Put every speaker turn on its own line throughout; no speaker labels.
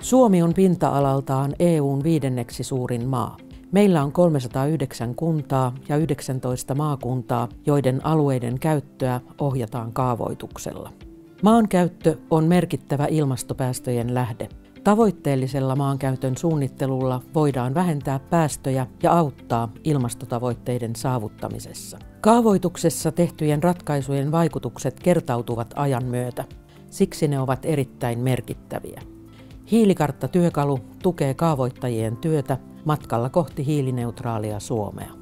Suomi on pinta-alaltaan EUn viidenneksi suurin maa. Meillä on 309 kuntaa ja 19 maakuntaa, joiden alueiden käyttöä ohjataan kaavoituksella. Maankäyttö on merkittävä ilmastopäästöjen lähde. Tavoitteellisella maankäytön suunnittelulla voidaan vähentää päästöjä ja auttaa ilmastotavoitteiden saavuttamisessa. Kaavoituksessa tehtyjen ratkaisujen vaikutukset kertautuvat ajan myötä. Siksi ne ovat erittäin merkittäviä. Hiilikartta-työkalu tukee kaavoittajien työtä matkalla kohti hiilineutraalia Suomea.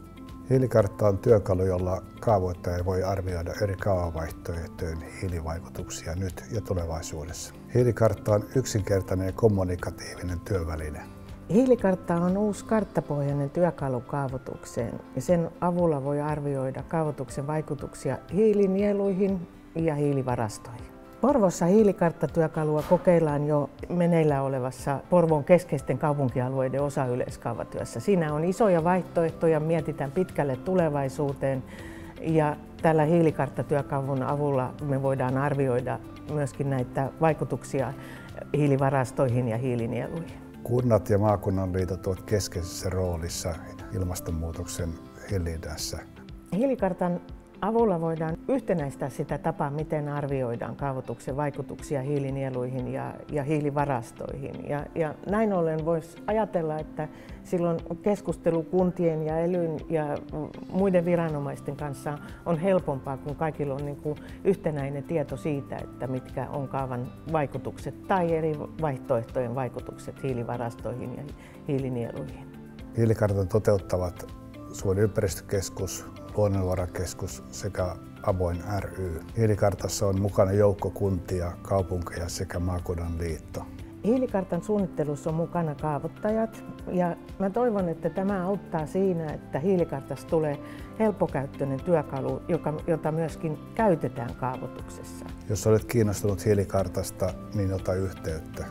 Hiilikartta on työkalu, jolla kaavoittaja voi arvioida eri kaavavaihtoehtojen hiilivaikutuksia nyt ja tulevaisuudessa. Hiilikartta on yksinkertainen ja kommunikatiivinen työväline.
Hiilikartta on uusi karttapohjainen työkalu kaavoitukseen ja sen avulla voi arvioida kaavoituksen vaikutuksia hiilinieluihin ja hiilivarastoihin. Porvossa hiilikarttatyökalua kokeillaan jo meneillä olevassa Porvon keskeisten kaupunkialueiden osayleiskaavatyössä. Siinä on isoja vaihtoehtoja, mietitään pitkälle tulevaisuuteen ja tällä hiilikarttatyökalun avulla me voidaan arvioida myöskin näitä vaikutuksia hiilivarastoihin ja hiilinieluihin.
Kunnat ja maakunnan liitot ovat keskeisessä roolissa ilmastonmuutoksen hillinnässä.
Hiilikartan avulla voidaan yhtenäistää sitä tapaa, miten arvioidaan kaavoituksen vaikutuksia hiilinieluihin ja, ja hiilivarastoihin. Ja, ja näin ollen voisi ajatella, että silloin keskustelu kuntien ja elyn ja muiden viranomaisten kanssa on helpompaa, kun kaikilla on niin kuin yhtenäinen tieto siitä, että mitkä on kaavan vaikutukset tai eri vaihtoehtojen vaikutukset hiilivarastoihin ja hiilinieluihin.
Hiilikartan toteuttavat Suomen ympäristökeskus, Luonnonvarakeskus sekä Avoin ry. Hiilikartassa on mukana joukko kuntia, kaupunkeja sekä maakunnan liitto.
Hiilikartan suunnittelussa on mukana kaavoittajat ja mä toivon, että tämä auttaa siinä, että hiilikartasta tulee helppokäyttöinen työkalu, joka, jota myöskin käytetään kaavoituksessa.
Jos olet kiinnostunut hiilikartasta, niin ota yhteyttä.